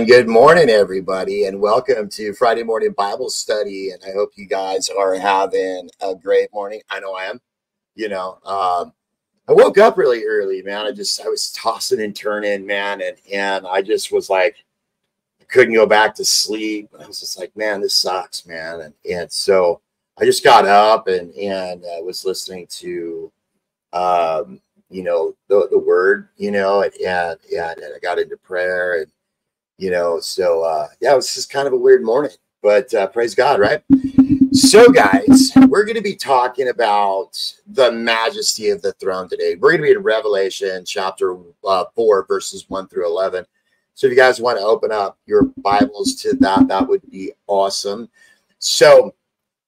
And good morning, everybody, and welcome to Friday morning Bible study. And I hope you guys are having a great morning. I know I am. You know, um, I woke up really early, man. I just I was tossing and turning, man, and and I just was like, I couldn't go back to sleep. I was just like, man, this sucks, man. And and so I just got up and and uh, was listening to, um, you know, the the word, you know, and and, and I got into prayer and you know, so uh, yeah, it was just kind of a weird morning, but uh, praise God, right? So, guys, we're going to be talking about the majesty of the throne today. We're going to be in Revelation chapter uh, 4, verses 1 through 11. So, if you guys want to open up your Bibles to that, that would be awesome. So,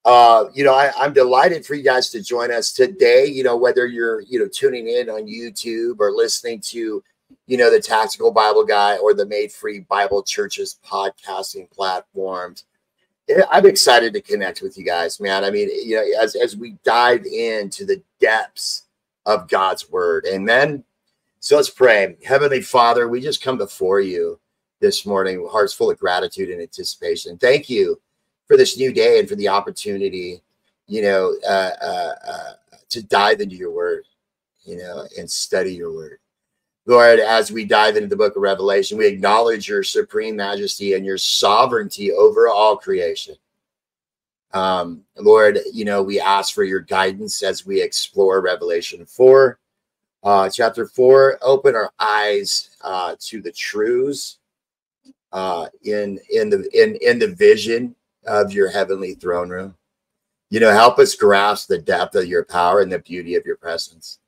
uh, you know, I, I'm delighted for you guys to join us today. You know, whether you're, you know, tuning in on YouTube or listening to you know, the Tactical Bible Guy or the Made Free Bible Churches podcasting platforms. I'm excited to connect with you guys, man. I mean, you know, as, as we dive into the depths of God's word. Amen. So let's pray. Heavenly Father, we just come before you this morning, hearts full of gratitude and anticipation. Thank you for this new day and for the opportunity, you know, uh, uh, uh, to dive into your word, you know, and study your word. Lord, as we dive into the book of Revelation, we acknowledge your supreme majesty and your sovereignty over all creation. Um, Lord, you know, we ask for your guidance as we explore Revelation 4. Uh, chapter 4, open our eyes uh, to the truths uh, in, in, the, in, in the vision of your heavenly throne room. You know, help us grasp the depth of your power and the beauty of your presence.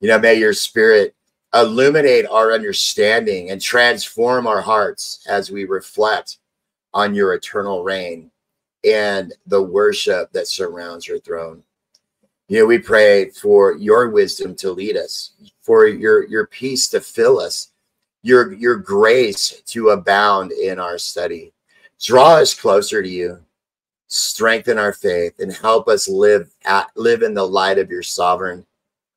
You know, may your spirit illuminate our understanding and transform our hearts as we reflect on your eternal reign and the worship that surrounds your throne. You know, we pray for your wisdom to lead us, for your your peace to fill us, your your grace to abound in our study. Draw us closer to you, strengthen our faith, and help us live at live in the light of your sovereign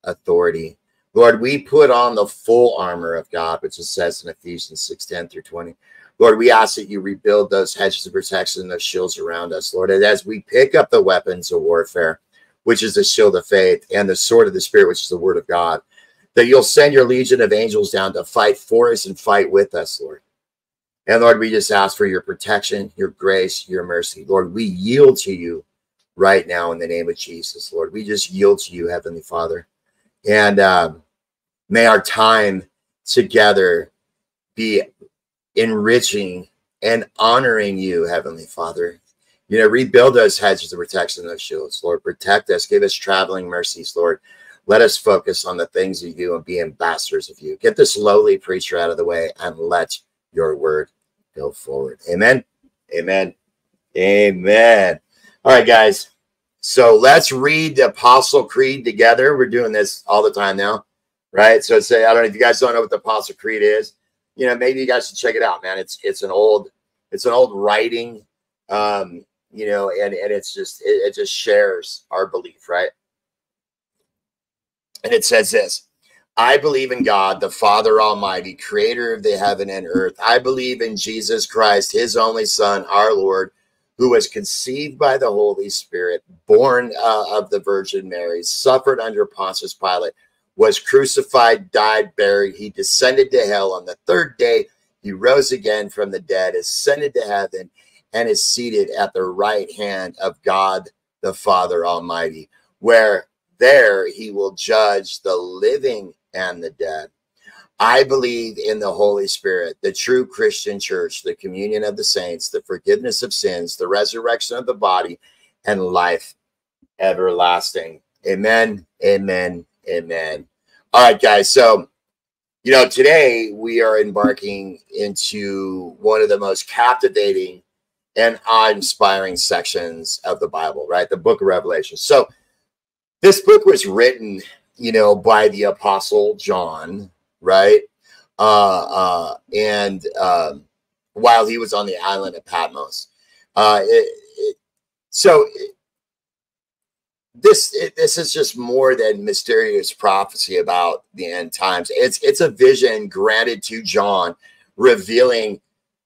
authority. Lord, we put on the full armor of God, which it says in Ephesians 6 10 through 20. Lord, we ask that you rebuild those hedges of protection and those shields around us, Lord. And as we pick up the weapons of warfare, which is the shield of faith and the sword of the Spirit, which is the word of God, that you'll send your legion of angels down to fight for us and fight with us, Lord. And Lord, we just ask for your protection, your grace, your mercy. Lord, we yield to you right now in the name of Jesus, Lord. We just yield to you, Heavenly Father. And um, may our time together be enriching and honoring you, Heavenly Father. You know, rebuild those hedges of protection, of those shields, Lord. Protect us. Give us traveling mercies, Lord. Let us focus on the things of you and be ambassadors of you. Get this lowly preacher out of the way and let your word go forward. Amen. Amen. Amen. All right, guys. So let's read the Apostle Creed together. We're doing this all the time now, right? So say I don't know if you guys don't know what the Apostle Creed is. You know, maybe you guys should check it out, man. It's it's an old it's an old writing, um, you know, and and it's just it, it just shares our belief, right? And it says this. I believe in God, the Father Almighty, creator of the heaven and earth. I believe in Jesus Christ, his only Son, our Lord who was conceived by the Holy Spirit, born uh, of the Virgin Mary, suffered under Pontius Pilate, was crucified, died, buried. He descended to hell. On the third day, he rose again from the dead, ascended to heaven, and is seated at the right hand of God the Father Almighty, where there he will judge the living and the dead. I believe in the Holy Spirit, the true Christian church, the communion of the saints, the forgiveness of sins, the resurrection of the body, and life everlasting. Amen. Amen. Amen. All right, guys. So, you know, today we are embarking into one of the most captivating and awe-inspiring sections of the Bible, right? The book of Revelation. So, this book was written, you know, by the apostle John, right? Uh, uh, and um, while he was on the island of Patmos. Uh, it, it, so this this is just more than mysterious prophecy about the end times. It's it's a vision granted to John, revealing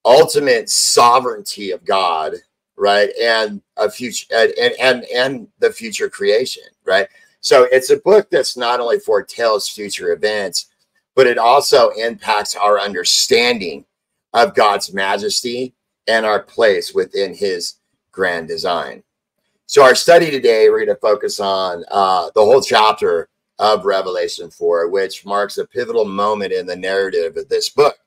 ultimate sovereignty of God, right? And a future and and and the future creation, right? So it's a book that's not only foretells future events, but it also impacts our understanding of God's majesty and our place within his grand design. So our study today, we're going to focus on uh, the whole chapter of Revelation 4, which marks a pivotal moment in the narrative of this book.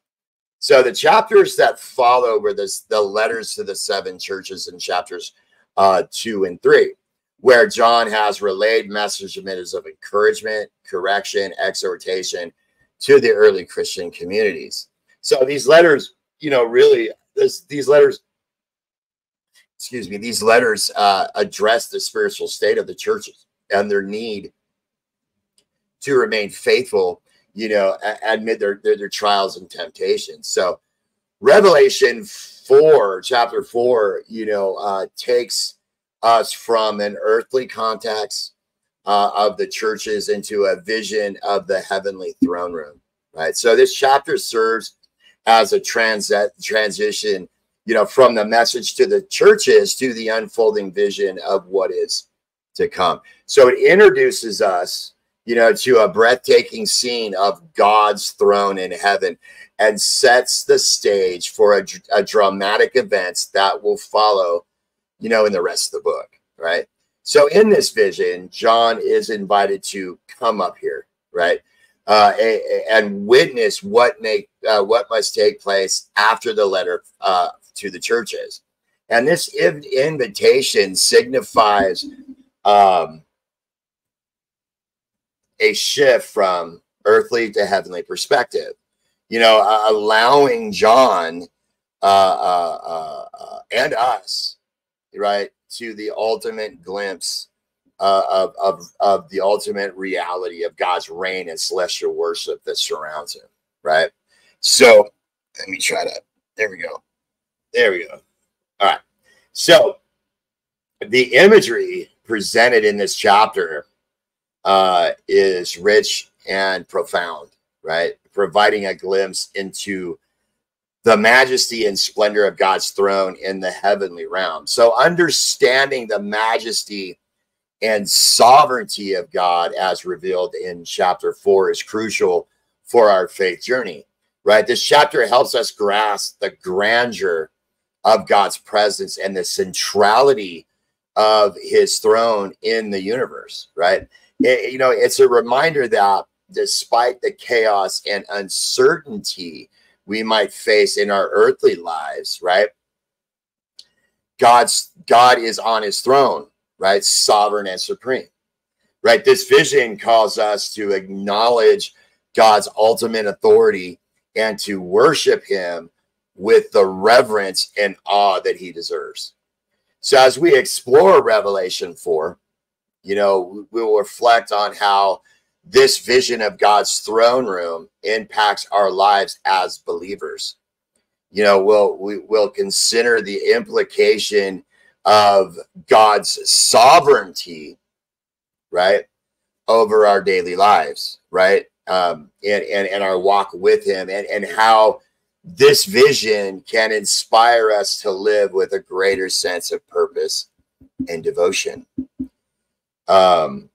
So the chapters that follow were this, the letters to the seven churches in chapters uh, two and three, where John has relayed messages of encouragement, correction, exhortation to the early Christian communities. So these letters, you know, really, this, these letters, excuse me, these letters uh, address the spiritual state of the churches and their need to remain faithful, you know, amid their, their, their trials and temptations. So Revelation 4, chapter 4, you know, uh, takes us from an earthly context uh, of the churches into a vision of the heavenly throne room, right? So this chapter serves as a transit transition, you know, from the message to the churches to the unfolding vision of what is to come. So it introduces us you know, to a breathtaking scene of God's throne in heaven and sets the stage for a, a dramatic events that will follow, you know, in the rest of the book, right? So in this vision, John is invited to come up here, right? Uh, and witness what make uh, what must take place after the letter uh, to the churches, and this invitation signifies um, a shift from earthly to heavenly perspective. You know, uh, allowing John uh, uh, uh, uh and us, right, to the ultimate glimpse uh, of, of, of the ultimate reality of God's reign and celestial worship that surrounds him, right? So let me try to, there we go. There we go. All right. So the imagery presented in this chapter uh, is rich and profound, right? Providing a glimpse into the majesty and splendor of God's throne in the heavenly realm. So, understanding the majesty and sovereignty of God as revealed in chapter four is crucial for our faith journey, right? This chapter helps us grasp the grandeur of God's presence and the centrality of his throne in the universe, right? it, you know, it's a reminder that despite the chaos and uncertainty we might face in our earthly lives, right? God's God is on his throne, right? Sovereign and supreme. Right? This vision calls us to acknowledge God's ultimate authority and to worship him with the reverence and awe that he deserves. So as we explore Revelation 4, you know, we will reflect on how this vision of God's throne room impacts our lives as believers. You know, we'll we will consider the implication of God's sovereignty, right, over our daily lives, right, um, and and and our walk with Him, and and how this vision can inspire us to live with a greater sense of purpose and devotion. Um,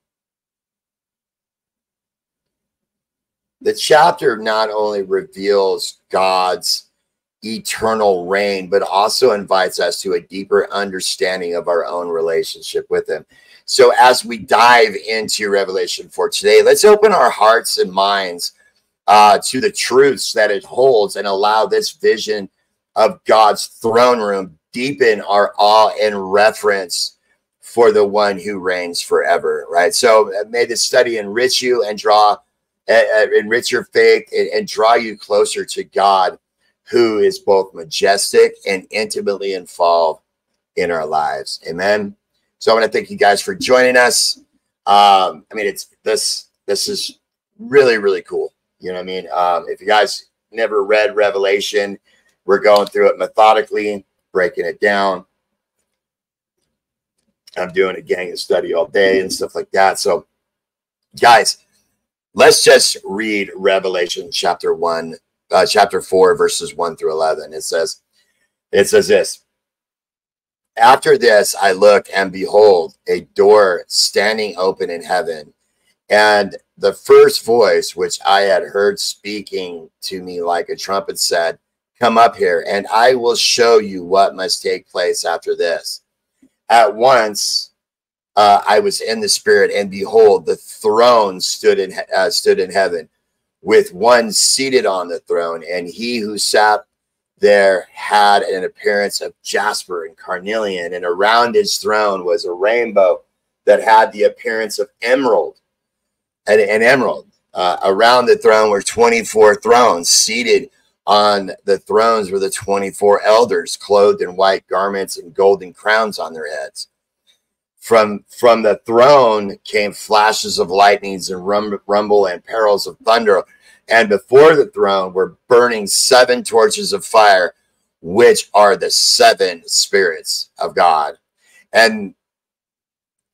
the chapter not only reveals God's eternal reign, but also invites us to a deeper understanding of our own relationship with Him. So, as we dive into Revelation for today, let's open our hearts and minds uh, to the truths that it holds and allow this vision of God's throne room deepen our awe and reverence for the one who reigns forever, right? So uh, may this study enrich you and draw, uh, uh, enrich your faith and, and draw you closer to God, who is both majestic and intimately involved in our lives. Amen. So I want to thank you guys for joining us. Um, I mean, it's this, this is really, really cool. You know what I mean? Um, if you guys never read Revelation, we're going through it methodically, breaking it down. I'm doing a gang of study all day and stuff like that. So, guys, let's just read Revelation chapter one, uh, chapter four, verses one through 11. It says, It says this After this, I look and behold, a door standing open in heaven. And the first voice which I had heard speaking to me like a trumpet said, Come up here, and I will show you what must take place after this. At once, uh, I was in the spirit, and behold, the throne stood in uh, stood in heaven, with one seated on the throne, and he who sat there had an appearance of jasper and carnelian, and around his throne was a rainbow that had the appearance of emerald, and an emerald. Uh, around the throne were 24 thrones seated on the thrones were the 24 elders clothed in white garments and golden crowns on their heads. From, from the throne came flashes of lightnings and rum, rumble and perils of thunder. And before the throne were burning seven torches of fire, which are the seven spirits of God. And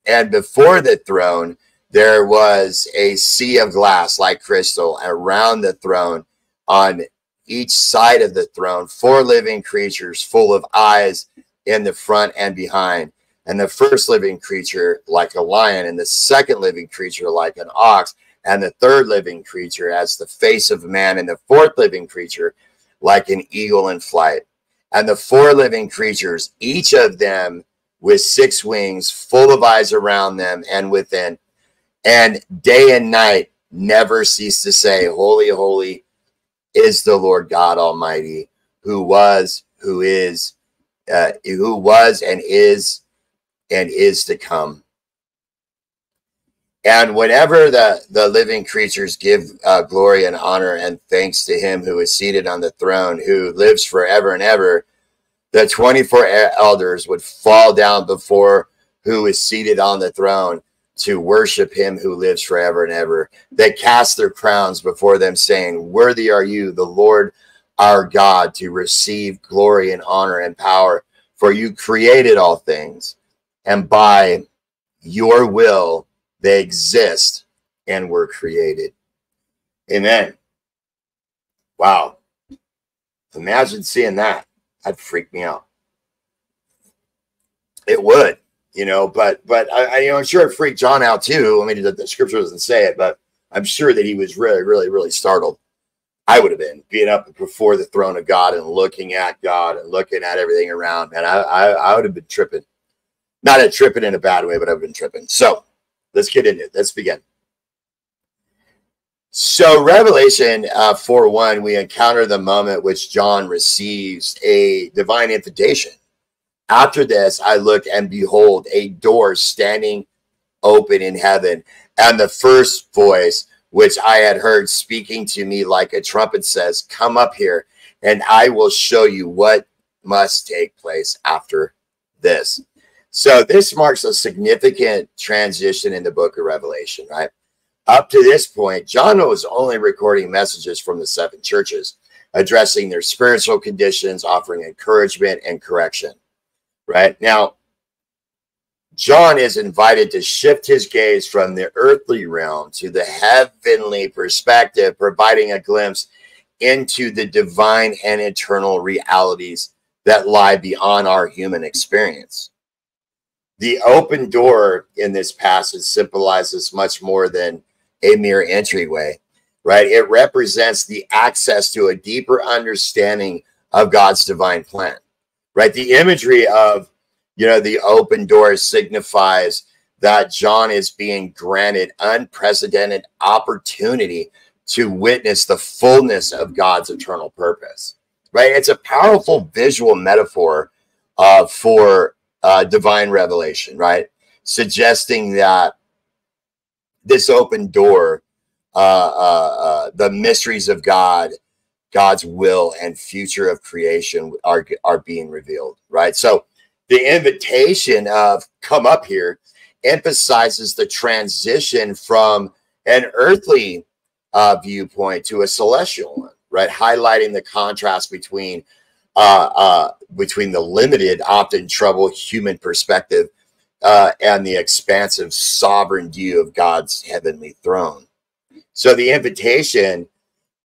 and before the throne there was a sea of glass like crystal around the throne on each side of the throne, four living creatures full of eyes in the front and behind. And the first living creature like a lion, and the second living creature like an ox, and the third living creature as the face of a man, and the fourth living creature like an eagle in flight. And the four living creatures, each of them with six wings, full of eyes around them and within, and day and night never cease to say, Holy, holy is the Lord God Almighty, who was, who is, uh, who was and is and is to come. And whenever the, the living creatures give uh, glory and honor and thanks to him who is seated on the throne, who lives forever and ever, the 24 elders would fall down before who is seated on the throne to worship him who lives forever and ever. They cast their crowns before them, saying, Worthy are you, the Lord our God, to receive glory and honor and power, for you created all things, and by your will they exist and were created. Amen. Wow. Imagine seeing that. That'd freak me out. It would you know, but but I, I you know I'm sure it freaked John out too. I mean, the, the scripture doesn't say it, but I'm sure that he was really, really, really startled. I would have been being up before the throne of God and looking at God and looking at everything around, and I I, I would have been tripping, not a tripping in a bad way, but I've been tripping. So let's get into it. Let's begin. So Revelation uh, 4 1, we encounter the moment which John receives a divine invitation after this, I look and behold a door standing open in heaven. And the first voice, which I had heard speaking to me like a trumpet, says, Come up here, and I will show you what must take place after this. So, this marks a significant transition in the book of Revelation, right? Up to this point, John was only recording messages from the seven churches, addressing their spiritual conditions, offering encouragement and correction right? Now, John is invited to shift his gaze from the earthly realm to the heavenly perspective, providing a glimpse into the divine and eternal realities that lie beyond our human experience. The open door in this passage symbolizes much more than a mere entryway, right? It represents the access to a deeper understanding of God's divine plan right? The imagery of, you know, the open door signifies that John is being granted unprecedented opportunity to witness the fullness of God's eternal purpose, right? It's a powerful visual metaphor uh, for uh, divine revelation, right? Suggesting that this open door, uh, uh, uh the mysteries of God, God's will and future of creation are, are being revealed, right? So the invitation of come up here emphasizes the transition from an earthly uh, viewpoint to a celestial one, right? Highlighting the contrast between uh, uh, between the limited, often troubled human perspective uh, and the expansive, sovereign view of God's heavenly throne. So the invitation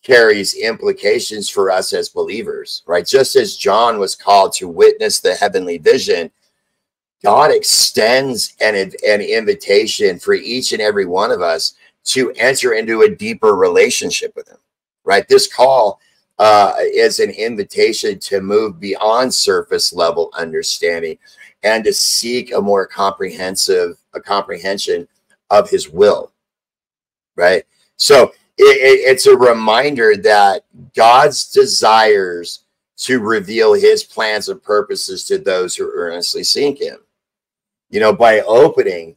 carries implications for us as believers, right? Just as John was called to witness the heavenly vision, God extends an, an invitation for each and every one of us to enter into a deeper relationship with Him, right? This call uh, is an invitation to move beyond surface level understanding and to seek a more comprehensive a comprehension of His will, right? So it, it's a reminder that God's desires to reveal His plans and purposes to those who earnestly seek Him you know, by opening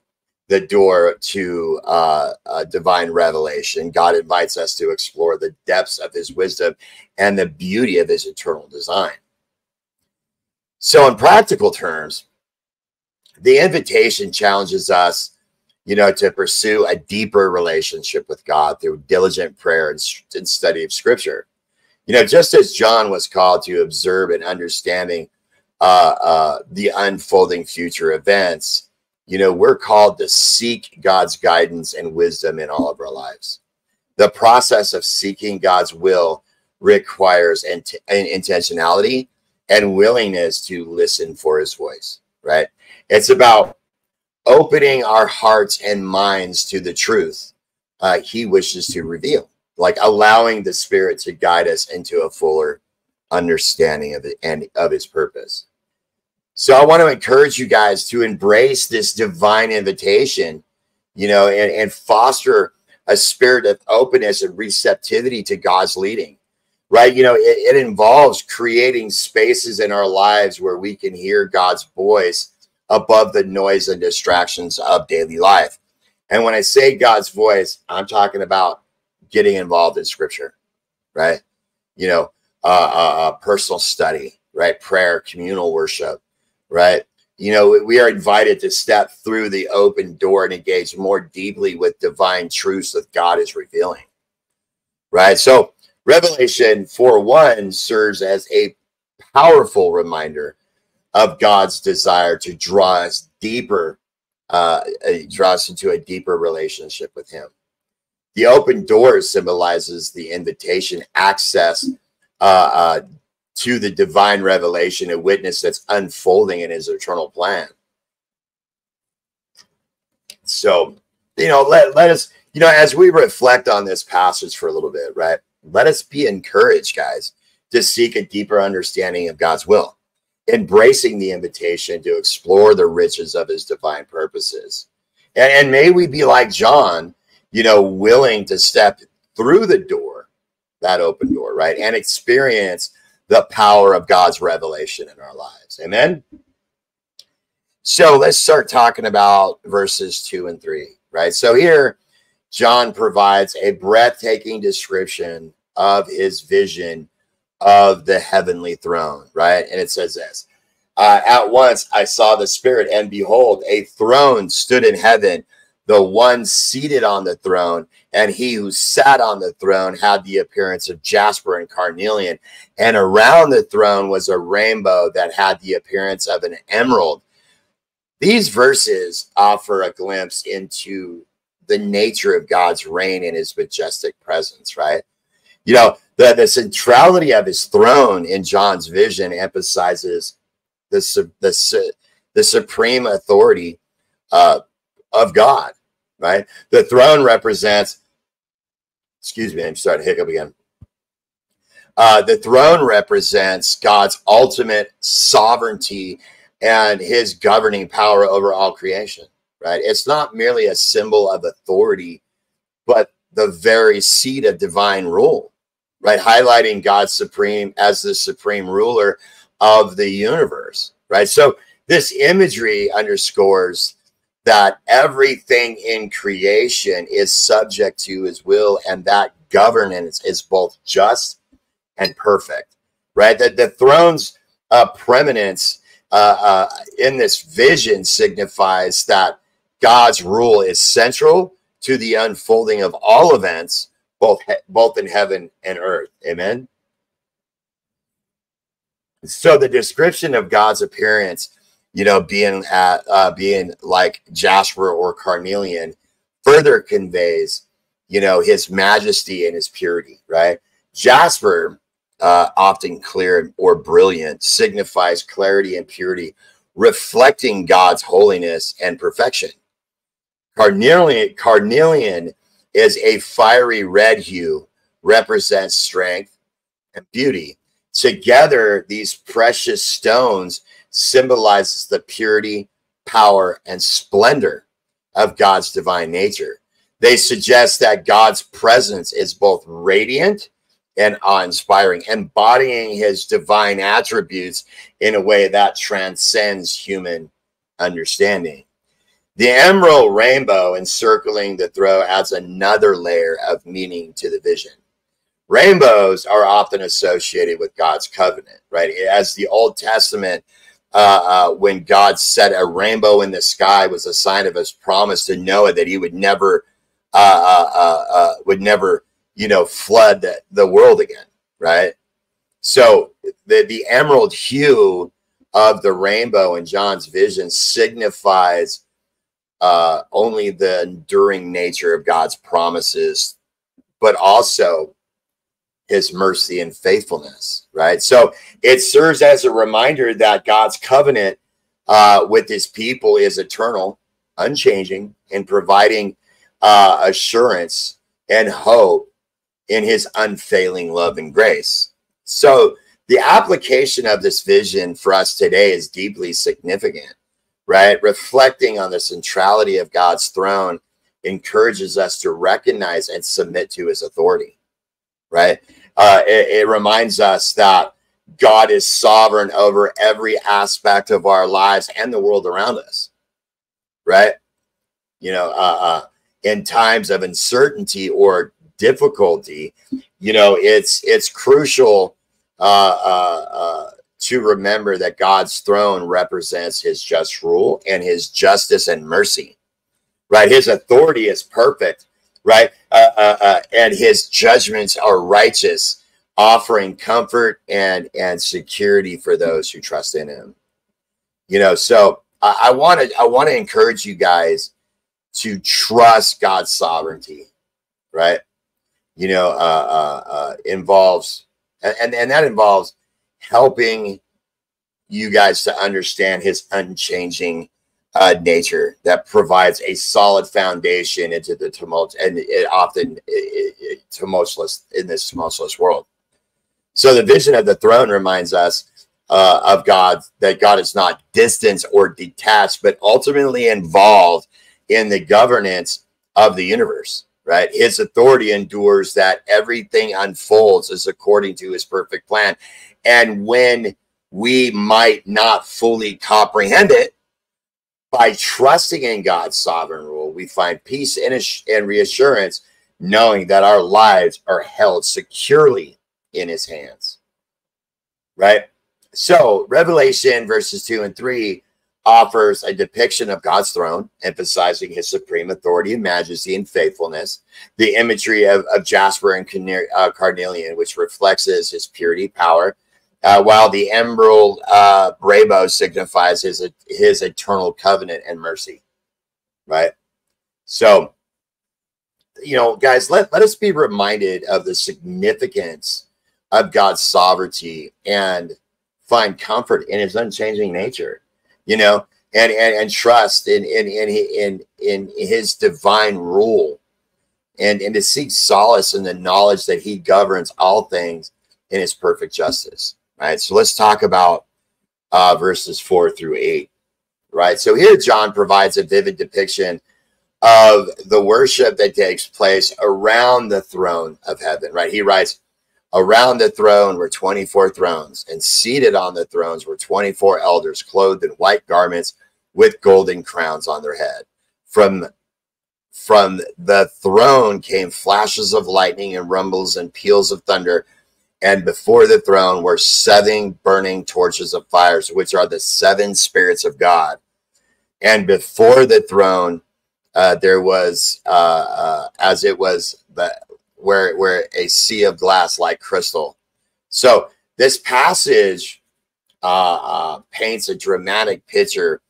the door to uh, divine revelation, God invites us to explore the depths of his wisdom and the beauty of his eternal design. So, in practical terms, the invitation challenges us, you know, to pursue a deeper relationship with God through diligent prayer and, and study of scripture. You know, just as John was called to observe and understanding uh, uh, the unfolding future events, you know, we're called to seek God's guidance and wisdom in all of our lives. The process of seeking God's will requires int- intentionality and willingness to listen for his voice, right? It's about opening our hearts and minds to the truth uh, he wishes to reveal, like allowing the Spirit to guide us into a fuller understanding of it and of his purpose. So I want to encourage you guys to embrace this divine invitation, you know, and, and foster a spirit of openness and receptivity to God's leading, right? You know, it, it involves creating spaces in our lives where we can hear God's voice above the noise and distractions of daily life. And when I say God's voice, I'm talking about getting involved in scripture, right? You know, uh, uh, personal study, right? Prayer, communal worship, right? You know, we are invited to step through the open door and engage more deeply with divine truths that God is revealing, right? So, Revelation 4 1 serves as a powerful reminder of God's desire to draw us deeper, uh, draw us into a deeper relationship with Him. The open door symbolizes the invitation, access, uh, uh, to the divine revelation and witness that's unfolding in his eternal plan. So, you know, let, let us, you know, as we reflect on this passage for a little bit, right? Let us be encouraged, guys, to seek a deeper understanding of God's will, embracing the invitation to explore the riches of his divine purposes. And, and may we be like John, you know, willing to step through the door, that open door, right? And experience the power of God's revelation in our lives. Amen. So let's start talking about verses two and three, right? So here, John provides a breathtaking description of his vision of the heavenly throne, right? And it says this uh, At once I saw the Spirit, and behold, a throne stood in heaven. The one seated on the throne and he who sat on the throne had the appearance of jasper and carnelian. And around the throne was a rainbow that had the appearance of an emerald. These verses offer a glimpse into the nature of god's reign and his majestic presence right you know the, the centrality of his throne in john's vision emphasizes the, the, the supreme authority uh, of god right? The throne represents, excuse me, I'm starting to hiccup again. Uh, the throne represents God's ultimate sovereignty and his governing power over all creation, right? It's not merely a symbol of authority, but the very seat of divine rule, right? Highlighting God's supreme as the supreme ruler of the universe, right? So this imagery underscores that everything in creation is subject to his will and that governance is both just and perfect right that the throne's uh, preeminence uh, uh, in this vision signifies that god's rule is central to the unfolding of all events both both in heaven and earth amen so the description of god's appearance you know, being at uh, being like Jasper or Carnelian further conveys, you know, his majesty and his purity, right? Jasper, uh, often clear or brilliant, signifies clarity and purity, reflecting God's holiness and perfection. Carnelian, carnelian is a fiery red hue, represents strength and beauty. Together, these precious stones symbolizes the purity, power, and splendor of God's divine nature. They suggest that God's presence is both radiant and awe inspiring, embodying his divine attributes in a way that transcends human understanding. The emerald rainbow encircling the throw adds another layer of meaning to the vision. Rainbows are often associated with God's covenant, right? As the Old Testament, uh, uh, when God set a rainbow in the sky, was a sign of His promise to Noah that He would never, uh, uh, uh, uh would never, you know, flood the, the world again, right? So the the emerald hue of the rainbow in John's vision signifies uh, only the enduring nature of God's promises, but also his mercy and faithfulness, right? So it serves as a reminder that God's covenant uh, with his people is eternal, unchanging, and providing uh, assurance and hope in his unfailing love and grace. So the application of this vision for us today is deeply significant right? Reflecting on the centrality of God's throne encourages us to recognize and submit to his authority, right? Uh, it, it reminds us that God is sovereign over every aspect of our lives and the world around us, right? You know, uh, uh, in times of uncertainty or difficulty, you know, it's it's crucial uh, uh, uh, to remember that God's throne represents his just rule and his justice and mercy, right? His authority is perfect, right? Uh, uh, uh, and his judgments are righteous, offering comfort and, and security for those who trust in him. You know, so I want to I want to encourage you guys to trust God's sovereignty, right? You know, uh, uh, uh, involves and and that involves helping you guys to understand his unchanging uh, nature that provides a solid foundation into the tumult and it often it, it, tumultuous in this tumultuous world. So the vision of the throne reminds us uh, of God that God is not distant or detached, but ultimately involved in the governance of the universe. Right, His authority endures that everything unfolds as according to His perfect plan, and when we might not fully comprehend it, by trusting in God's sovereign rule, we find peace and reassurance knowing that our lives are held securely in his hands. Right? So, Revelation verses 2 and 3 offers a depiction of God's throne, emphasizing his supreme authority and majesty and faithfulness. The imagery of, of Jasper and uh, Carnelian, which reflects his, his purity, power, uh, while the emerald uh, signifies his his eternal covenant and mercy, right? So, you know, guys, let, let us be reminded of the significance of God's sovereignty and find comfort in his unchanging nature, you know, and and, and trust in in in in in his divine rule and and to seek solace in the knowledge that he governs all things in his perfect justice right? So let's talk about uh, verses four through eight, right? So here John provides a vivid depiction of the worship that takes place around the throne of heaven, right? He writes, Around the throne were 24 thrones, and seated on the thrones were 24 elders clothed in white garments with golden crowns on their head. From from the throne came flashes of lightning and rumbles and peals of thunder and before the throne were seven burning torches of fires, which are the seven spirits of God. And before the throne, uh, there was, uh, uh, as it was, the, where where a sea of glass like crystal. So this passage uh, uh, paints a dramatic picture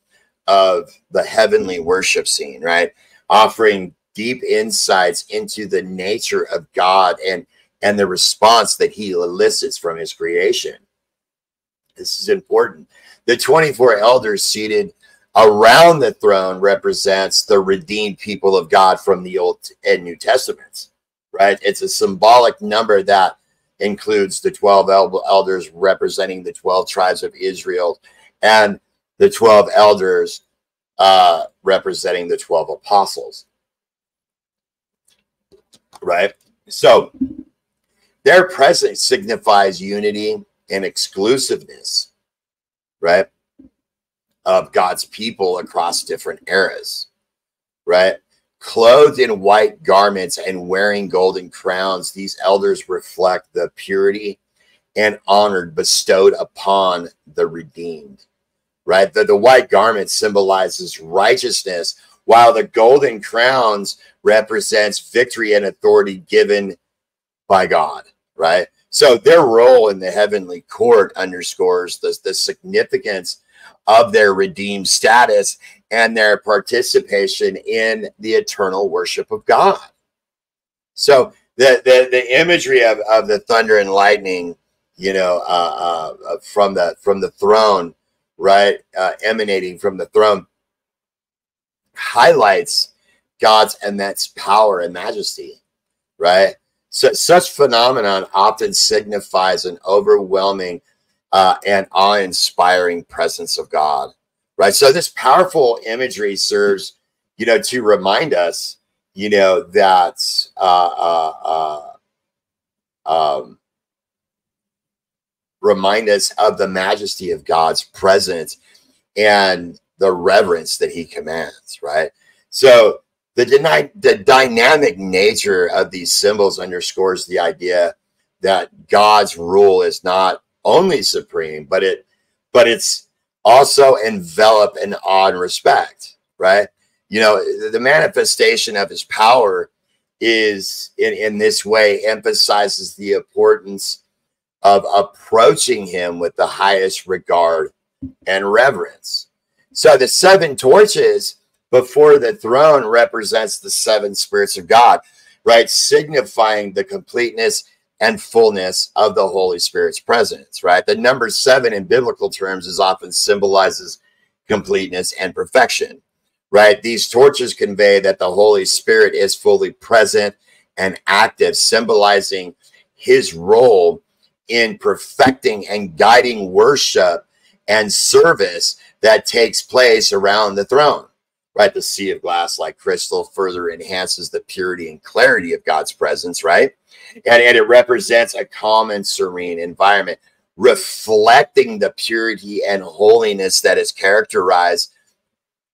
of the heavenly worship scene, right? Offering deep insights into the nature of God and and the response that he elicits from his creation. This is important. The 24 elders seated around the throne represents the redeemed people of God from the Old and New Testaments, right? It's a symbolic number that includes the 12 elders representing the 12 tribes of Israel and the 12 elders uh, representing the 12 apostles, right? So their presence signifies unity and exclusiveness, right? Of God's people across different eras, right? Clothed in white garments and wearing golden crowns, these elders reflect the purity and honor bestowed upon the redeemed, right? The, the white garment symbolizes righteousness, while the golden crowns represents victory and authority given by God, right? So their role in the heavenly court underscores the, the significance of their redeemed status and their participation in the eternal worship of God. So the the, the imagery of, of the thunder and lightning, you know, uh, uh, from the from the throne, right, uh, emanating from the throne, highlights God's immense power and majesty, right? So, such phenomenon often signifies an overwhelming uh, and awe-inspiring presence of God, right? So this powerful imagery serves, you know, to remind us, you know, that uh, uh, uh, um, remind us of the majesty of God's presence and the reverence that He commands, right? So the, deny, the dynamic nature of these symbols underscores the idea that God's rule is not only supreme, but it but it's also enveloped in awe and respect, right? You know, the manifestation of his power is in, in this way emphasizes the importance of approaching him with the highest regard and reverence. So the seven torches before the throne represents the seven spirits of God, right? Signifying the completeness and fullness of the Holy Spirit's presence, right? The number seven in biblical terms is often symbolizes completeness and perfection, right? These torches convey that the Holy Spirit is fully present and active, symbolizing his role in perfecting and guiding worship and service that takes place around the throne right? The sea of glass, like crystal, further enhances the purity and clarity of God's presence, right? And, and it represents a calm and serene environment, reflecting the purity and holiness that is characterized,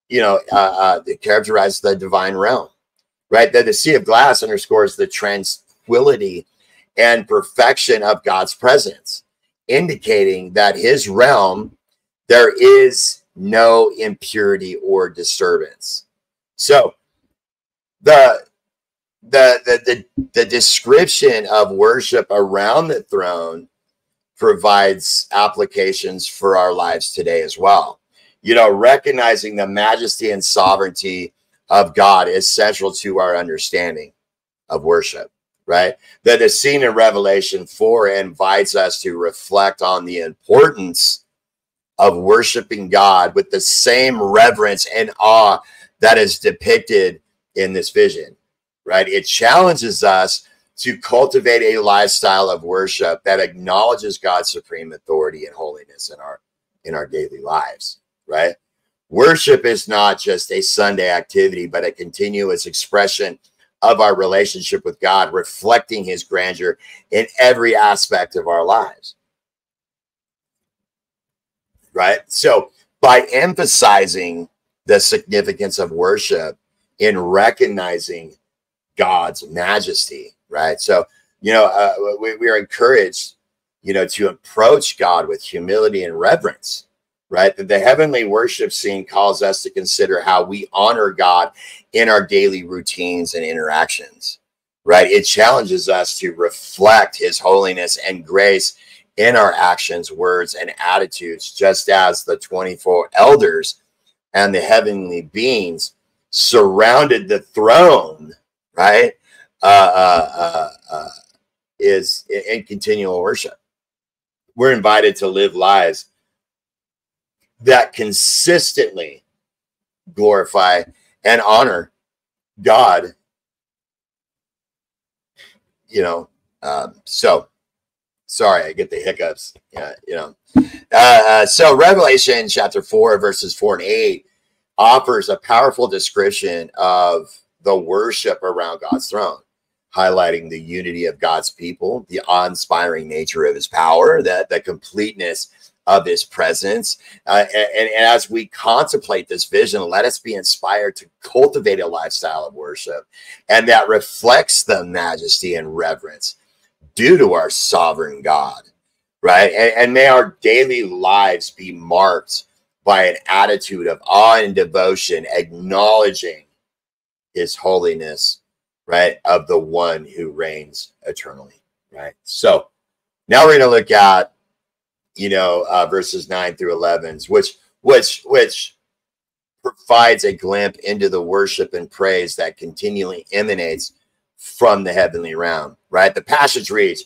you know, uh, uh, characterizes the divine realm, right? That the sea of glass underscores the tranquility and perfection of God's presence, indicating that his realm, there is no impurity or disturbance. So the the the the, the description of worship around the throne provides applications for our lives today as well. You know, recognizing the majesty and sovereignty of God is central to our understanding of worship, right? That the scene in Revelation 4 invites us to reflect on the importance of worshiping God with the same reverence and awe that is depicted in this vision, right? It challenges us to cultivate a lifestyle of worship that acknowledges God's supreme authority and holiness in our in our daily lives, right? Worship is not just a Sunday activity, but a continuous expression of our relationship with God, reflecting his grandeur in every aspect of our lives right? So by emphasizing the significance of worship in recognizing God's majesty, right? So, you know, uh, we, we are encouraged, you know, to approach God with humility and reverence, right? The heavenly worship scene calls us to consider how we honor God in our daily routines and interactions, right? It challenges us to reflect his holiness and grace in our actions, words, and attitudes, just as the 24 elders and the heavenly beings surrounded the throne, right? Uh, uh, uh, uh is in continual worship. We're invited to live lives that consistently glorify and honor God. You know, um, so sorry, I get the hiccups. Yeah, you know. Uh, uh, so Revelation chapter four, verses four and eight offers a powerful description of the worship around God's throne, highlighting the unity of God's people, the awe-inspiring nature of his power, that the completeness of his presence. Uh, and, and, as we contemplate this vision, let us be inspired to cultivate a lifestyle of worship and that reflects the majesty and reverence due to our sovereign God, right? And, and may our daily lives be marked by an attitude of awe and devotion, acknowledging his holiness, right? Of the one who reigns eternally, right? So now we're going to look at you know, uh, verses nine through 11, which, which, which provides a glimpse into the worship and praise that continually emanates from the heavenly realm, right? The passage reads,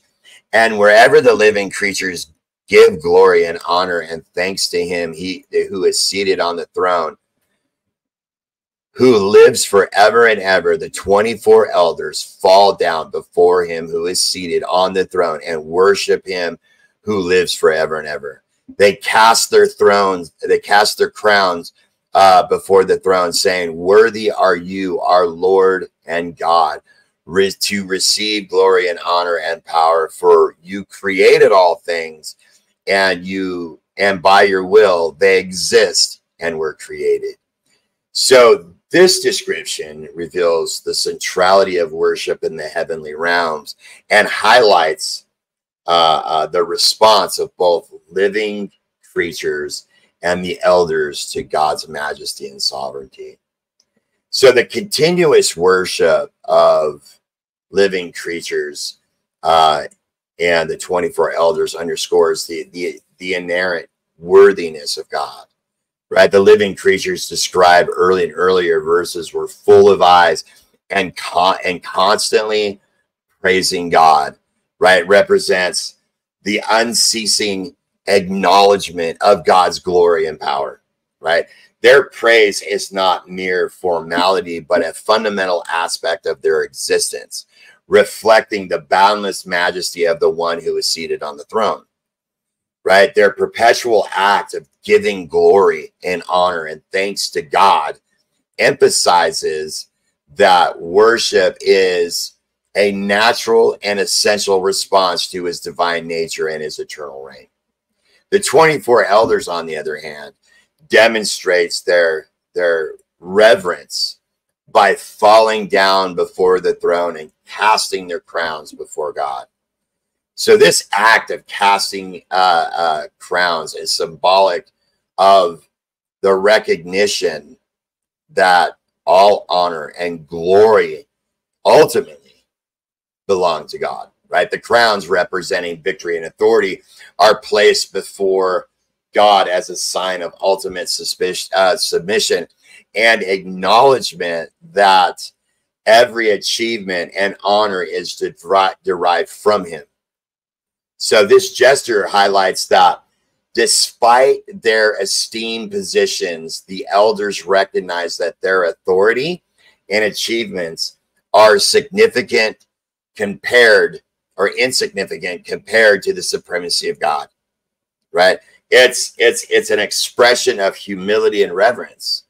and wherever the living creatures give glory and honor and thanks to him, he who is seated on the throne, who lives forever and ever, the 24 elders fall down before him who is seated on the throne and worship him who lives forever and ever. They cast their thrones, they cast their crowns uh, before the throne, saying, Worthy are you, our Lord and God, to receive glory and honor and power, for you created all things, and you and by your will they exist and were created. So this description reveals the centrality of worship in the heavenly realms and highlights uh, uh, the response of both living creatures and the elders to God's majesty and sovereignty. So the continuous worship of living creatures uh, and the 24 elders underscores the, the, the inherent worthiness of God. Right, the living creatures described early and earlier verses were full of eyes and con- and constantly praising God right, represents the unceasing acknowledgement of God's glory and power, right? Their praise is not mere formality, but a fundamental aspect of their existence, reflecting the boundless majesty of the one who is seated on the throne, right? Their perpetual act of giving glory and honor and thanks to God emphasizes that worship is a natural and essential response to his divine nature and his eternal reign. The 24 elders, on the other hand, demonstrates their, their reverence by falling down before the throne and casting their crowns before God. So this act of casting uh, uh, crowns is symbolic of the recognition that all honor and glory ultimately belong to God, right? The crowns representing victory and authority are placed before God as a sign of ultimate suspicion, uh, submission and acknowledgement that every achievement and honor is derived from Him. So, this gesture highlights that despite their esteemed positions, the elders recognize that their authority and achievements are significant compared or insignificant compared to the supremacy of God. Right? It's it's it's an expression of humility and reverence,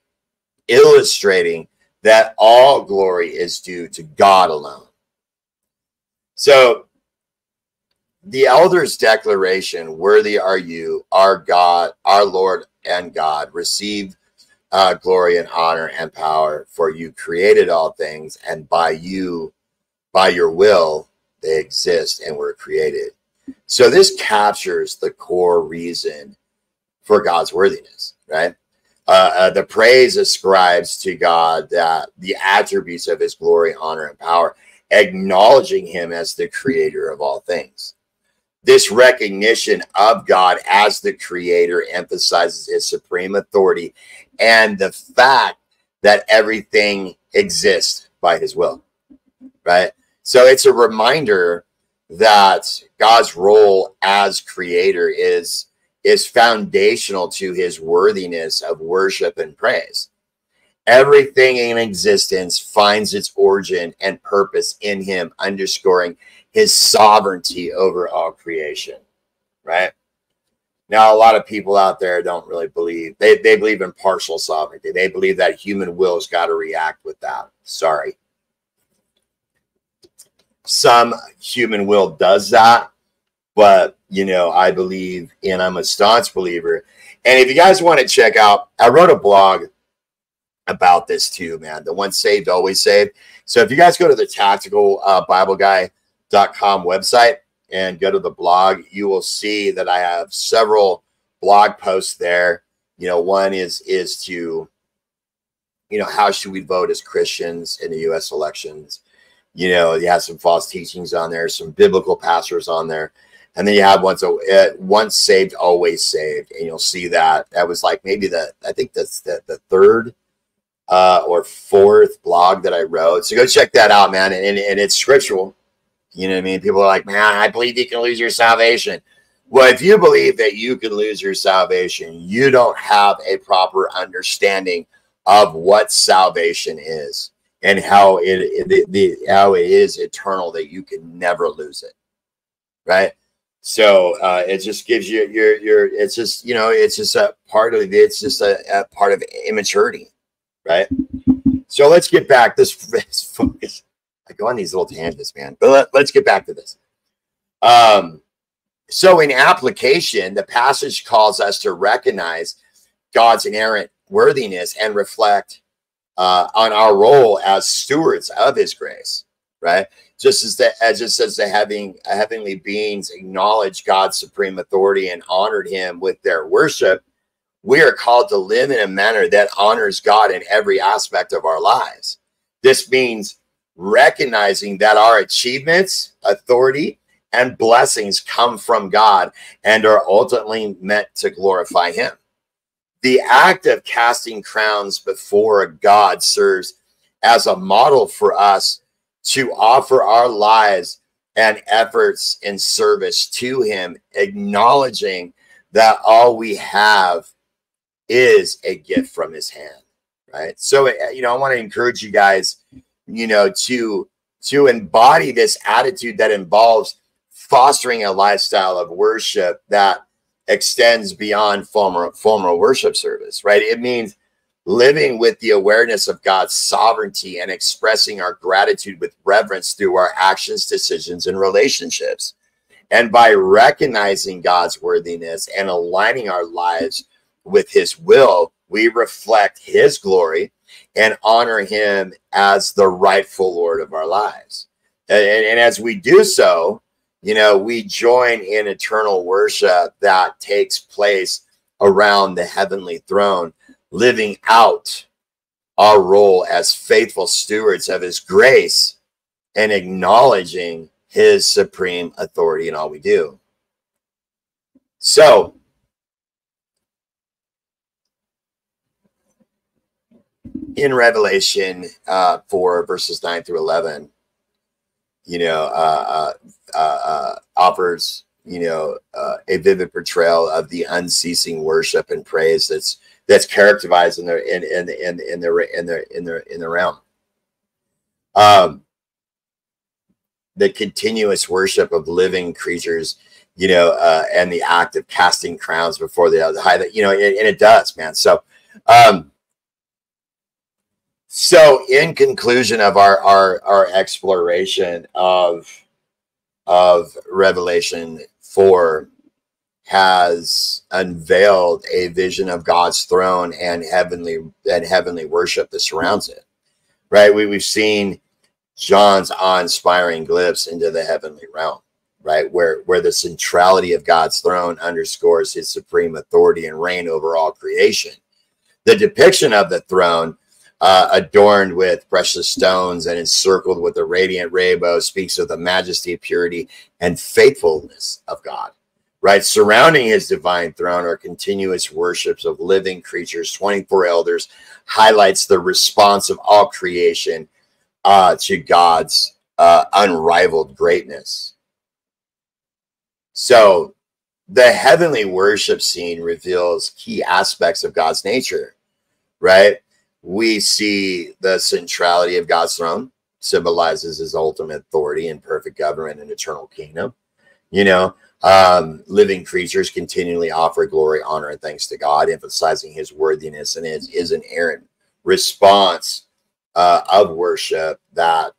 illustrating that all glory is due to God alone. So the elder's declaration, worthy are you, our God, our Lord and God, receive uh, glory and honor and power, for you created all things, and by you by your will, they exist and were created. So this captures the core reason for God's worthiness, right? Uh, uh, the praise ascribes to God that the attributes of his glory, honor, and power, acknowledging him as the creator of all things. This recognition of God as the creator emphasizes his supreme authority and the fact that everything exists by his will, right? So it's a reminder that God's role as creator is is foundational to his worthiness of worship and praise. Everything in existence finds its origin and purpose in him, underscoring his sovereignty over all creation. Right? Now, a lot of people out there don't really believe, they, they believe in partial sovereignty. They believe that human will's got to react with that. Sorry. Some human will does that, but you know, I believe and I'm a staunch believer. And if you guys want to check out, I wrote a blog about this too, man. The once saved, always saved. So if you guys go to the tactical uh, Bible guy.com website and go to the blog, you will see that I have several blog posts there. You know, one is is to, you know, how should we vote as Christians in the U.S. elections? You know, you have some false teachings on there, some biblical pastors on there, and then you have once uh, once saved, always saved, and you'll see that that was like maybe the I think that's the the third uh, or fourth blog that I wrote. So go check that out, man, and, and it's scriptural. You know what I mean? People are like, man, I believe you can lose your salvation. Well, if you believe that you can lose your salvation, you don't have a proper understanding of what salvation is and how it the, the how it is eternal that you can never lose it. Right? So uh, it just gives you your your it's just you know it's just a part of it's just a, a part of immaturity, right? So let's get back this, this focus. I go on these little tangents, man. But let, let's get back to this. Um, so in application, the passage calls us to recognize God's inerrant worthiness and reflect uh, on our role as stewards of His grace. Right, just as the as just as the having heavenly beings acknowledge God's supreme authority and honored Him with their worship, we are called to live in a manner that honors God in every aspect of our lives. This means recognizing that our achievements, authority, and blessings come from God and are ultimately meant to glorify Him. The act of casting crowns before a God serves as a model for us to offer our lives and efforts in service to Him, acknowledging that all we have is a gift from His hand. Right. So, uh, you know, I want to encourage you guys you know, to to embody this attitude that involves fostering a lifestyle of worship that extends beyond formal formal worship service, right? It means living with the awareness of God's sovereignty and expressing our gratitude with reverence through our actions, decisions, and relationships. And by recognizing God's worthiness and aligning our lives with his will, we reflect his glory and honor him as the rightful Lord of our lives. And, and, as we do so, you know, we join in eternal worship that takes place around the heavenly throne, living out our role as faithful stewards of his grace and acknowledging his supreme authority in all we do. So, in Revelation uh, 4, verses 9 through 11, you know, uh, uh, uh offers, you know, uh, a vivid portrayal of the unceasing worship and praise that's that's characterized in their in in in in their in their in their in the realm. Um, the continuous worship of living creatures, you know, uh, and the act of casting crowns before the, high, that you know, and, and, it does, man. So, um, so, in conclusion of our our our exploration of of Revelation four, has unveiled a vision of God's throne and heavenly and heavenly worship that surrounds it. Right? We we've seen John's awe-inspiring glimpse into the heavenly realm, right? Where where the centrality of God's throne underscores his supreme authority and reign over all creation. The depiction of the throne uh, adorned with precious stones and encircled with a radiant rainbow, speaks of the majesty, purity, and faithfulness of God. Right, surrounding his divine throne are continuous worships of living creatures, 24 elders, highlights the response of all creation uh, to God's uh, unrivaled greatness. So the heavenly worship scene reveals key aspects of God's nature, right? We see the centrality of God's throne, symbolizes his ultimate authority and perfect government and eternal kingdom. You know, um, living creatures continually offer glory, honor, and thanks to God, emphasizing his worthiness and his, his inerrant response uh, of worship that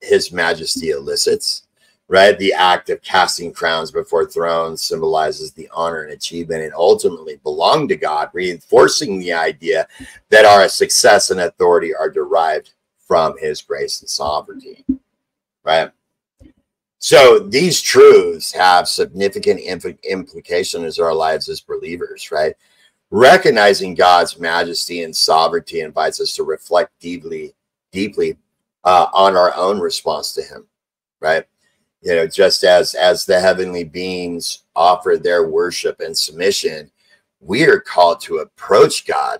his majesty elicits right? The act of casting crowns before thrones symbolizes the honor and achievement and ultimately belong to God, reinforcing the idea that our success and authority are derived from his grace and sovereignty, right? So these truths have significant imp- implications in our lives as believers, right? Recognizing God's majesty and sovereignty invites us to reflect deeply, deeply uh, on our own response to Him, right? you know just as as the heavenly beings offer their worship and submission we are called to approach god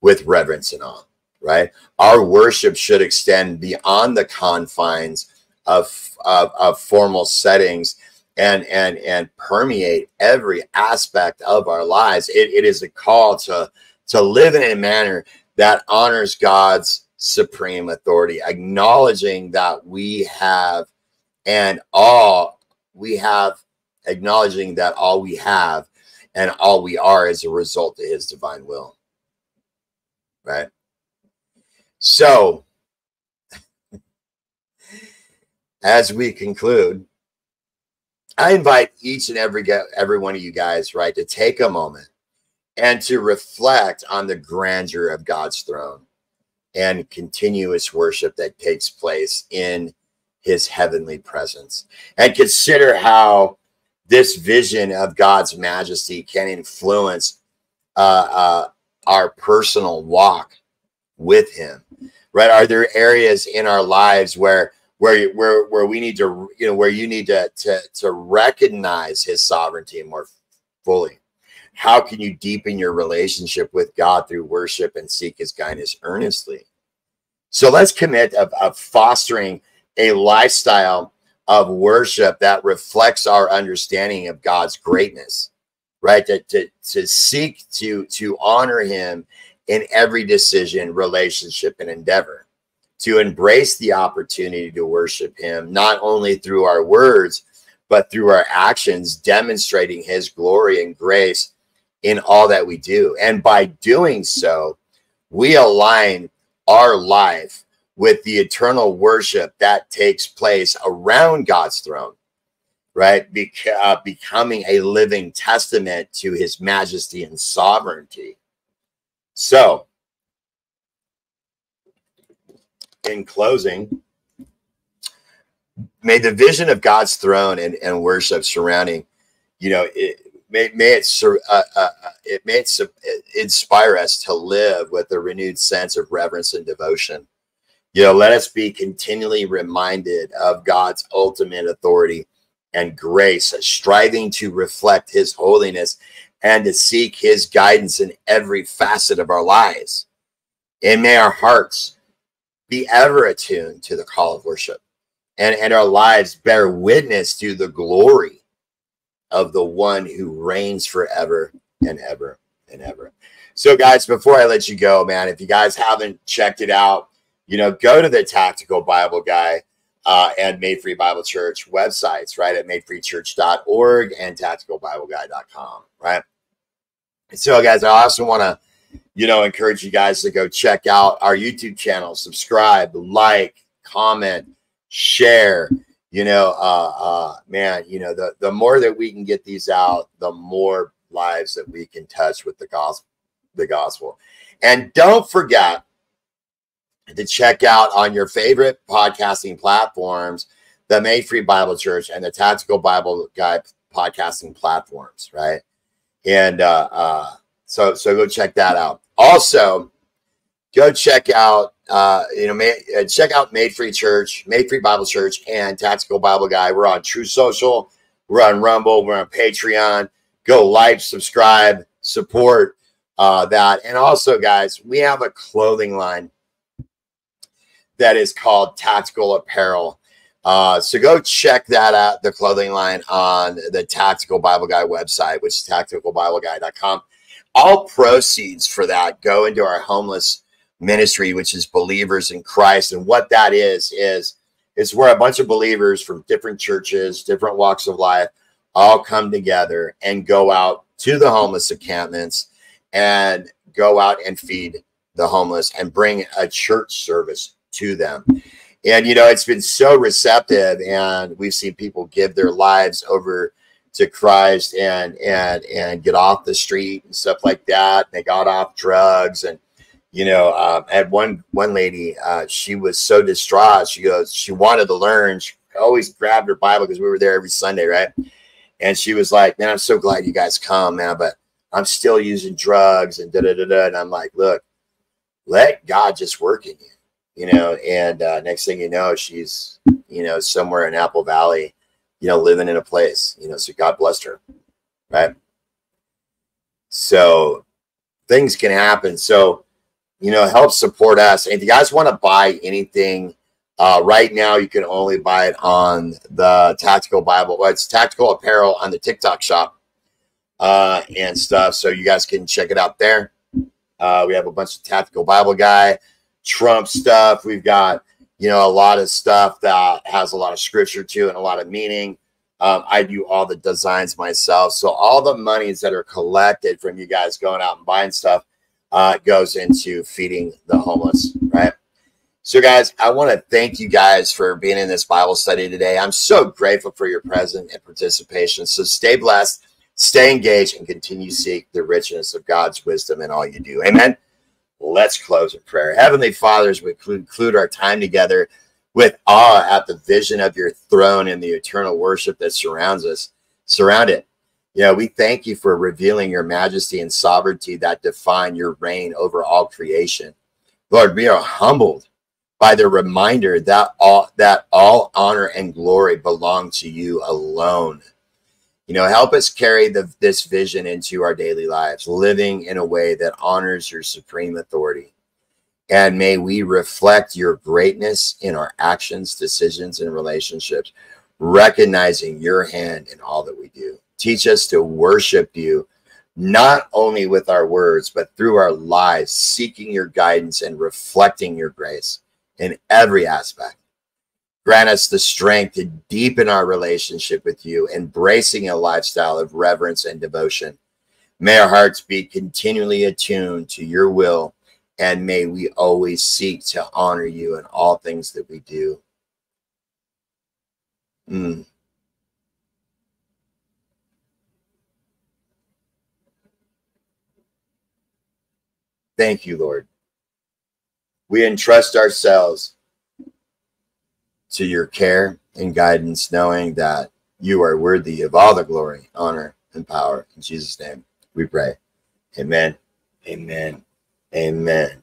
with reverence and awe right our worship should extend beyond the confines of of, of formal settings and and and permeate every aspect of our lives. It, it is a call to to live in a manner that honors god's supreme authority acknowledging that we have and all we have acknowledging that all we have and all we are is a result of his divine will. Right? So as we conclude i invite each and every every one of you guys right to take a moment and to reflect on the grandeur of god's throne and continuous worship that takes place in his heavenly presence. And consider how this vision of God's majesty can influence uh, uh, our personal walk with him right? Are there areas in our lives where where where where we need to you know where you need to to to recognize his sovereignty more fully. How can you deepen your relationship with god through worship and seek his guidance earnestly? So let's commit of, of fostering a lifestyle of worship that reflects our understanding of God's greatness, right? To, to, to seek to, to honor him in every decision, relationship, and endeavor, to embrace the opportunity to worship him, not only through our words, but through our actions, demonstrating his glory and grace in all that we do. And by doing so, we align our life with the eternal worship that takes place around God's throne, right? Beca- uh, becoming a living testament to his majesty and sovereignty. So, in closing, may the vision of God's throne and, and worship surrounding, you know, it, may, may it, uh, uh, it may it inspire us to live with a renewed sense of reverence and devotion you know, let us be continually reminded of God's ultimate authority and grace, striving to reflect his holiness and to seek his guidance in every facet of our lives. And may our hearts be ever attuned to the call of worship and, and our lives bear witness to the glory of the one who reigns forever and ever and ever. So, guys, before I let you go, man, if you guys haven't checked it out, you know, go to the Tactical Bible Guy uh, and Made Free Bible Church websites, right, at madefreechurch.org and tacticalbibleguy.com, right? So, guys, I also want to, you know, encourage you guys to go check out our YouTube channel, subscribe, like, comment, share. You know, uh, uh, man, you know, the, the more that we can get these out, the more lives that we can touch with the gospel, the gospel. And don't forget, to check out on your favorite podcasting platforms, the Made Free Bible Church and the Tactical Bible Guy podcasting platforms, right? And uh, uh, so so go check that out. Also, go check out uh, you know uh, check out Made Free Church, Made Free Bible Church, and Tactical Bible Guy. We're on Truth Social, we're on Rumble, we're on Patreon. Go like, subscribe, support uh, that, and also, guys, we have a clothing line that is called Tactical Apparel. Uh, so go check that out, the clothing line on the Tactical Bible Guy website, which is tacticalbibleguy.com. All proceeds for that go into our homeless ministry, which is believers in Christ. And what that is, is is where a bunch of believers from different churches, different walks of life, all come together and go out to the homeless encampments and go out and feed the homeless and bring a church service to them. And you know, it's been so receptive, and we've seen people give their lives over to Christ and and and get off the street and stuff like that. They got off drugs and you know, um, at one one lady, uh, she was so distraught. She goes, she wanted to learn. She always grabbed her Bible because we were there every Sunday, right? And she was like, "Man, I'm so glad you guys come, man, but I'm still using drugs and da da da da." And I'm like, "Look, let God just work in you, you know." And uh, next thing you know, she's you know somewhere in Apple Valley, you know, living in a place, you know. So God blessed her, right? So things can happen. So you know, help support us. And if you guys want to buy anything uh, right now, you can only buy it on the Tactical Bible. Well, it's Tactical Apparel on the TikTok shop uh, and stuff. So you guys can check it out there. Uh, we have a bunch of Tactical Bible Guy, Trump stuff. We've got, you know, a lot of stuff that has a lot of scripture to and a lot of meaning. Um, I do all the designs myself. So all the monies that are collected from you guys going out and buying stuff uh, goes into feeding the homeless, right? So, guys, I want to thank you guys for being in this Bible study today. I'm so grateful for your presence and participation. So, stay blessed, stay engaged, and continue to seek the richness of God's wisdom in all you do. Amen. Let's close in prayer. Heavenly Fathers, we conclude our time together with awe at the vision of your throne and the eternal worship that surrounds us. Surround it you know, we thank you for revealing your majesty and sovereignty that define your reign over all creation. Lord, we are humbled by the reminder that all that all honor and glory belong to you alone. You know, help us carry the, this vision into our daily lives, living in a way that honors your supreme authority. And may we reflect your greatness in our actions, decisions, and relationships, recognizing your hand in all that we do. Teach us to worship you, not only with our words, but through our lives, seeking your guidance and reflecting your grace in every aspect. Grant us the strength to deepen our relationship with you, embracing a lifestyle of reverence and devotion. May our hearts be continually attuned to your will, and may we always seek to honor you in all things that we do. Mm. Thank you, Lord. We entrust ourselves to your care and guidance, knowing that you are worthy of all the glory, honor, and power. In Jesus' name, we pray. Amen. Amen. Amen.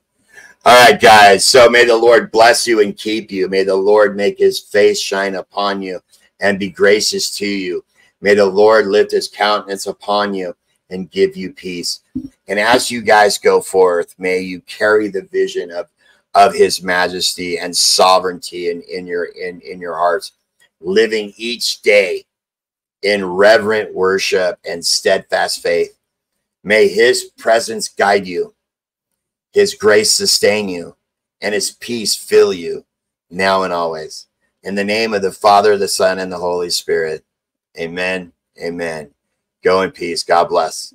All right, guys. So may the Lord bless you and keep you. May the Lord make his face shine upon you and be gracious to you. May the Lord lift his countenance upon you and give you peace. And as you guys go forth, may you carry the vision of of his majesty and sovereignty in, in your in, in your hearts, living each day in reverent worship and steadfast faith. May his presence guide you, his grace sustain you, and his peace fill you now and always. In the name of the Father, the Son, and the Holy Spirit. Amen. Amen. Go in peace. God bless.